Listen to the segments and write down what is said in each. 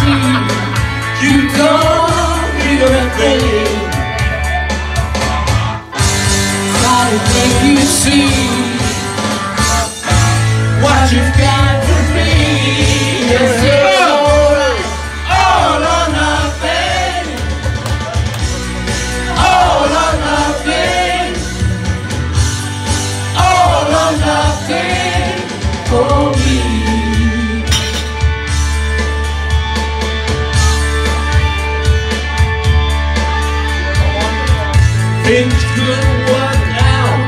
see you don't Try to make you see What you've got. things could work out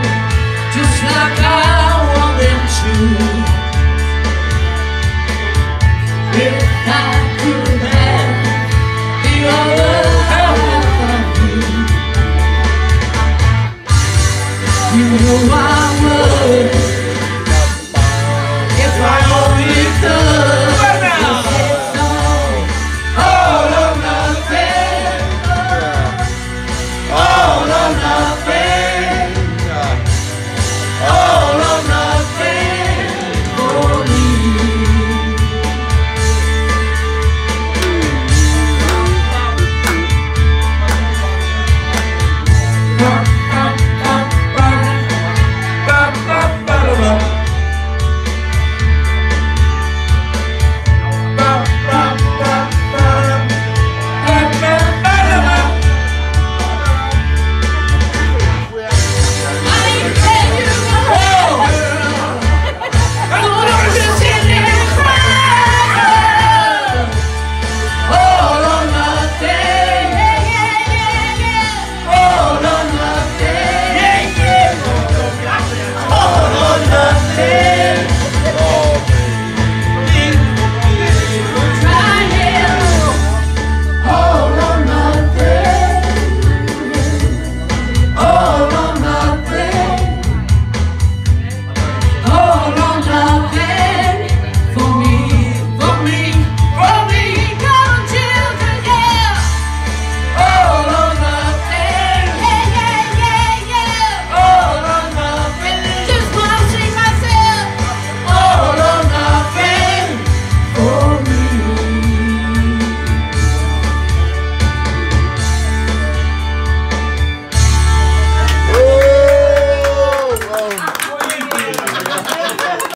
just like I want them to. If I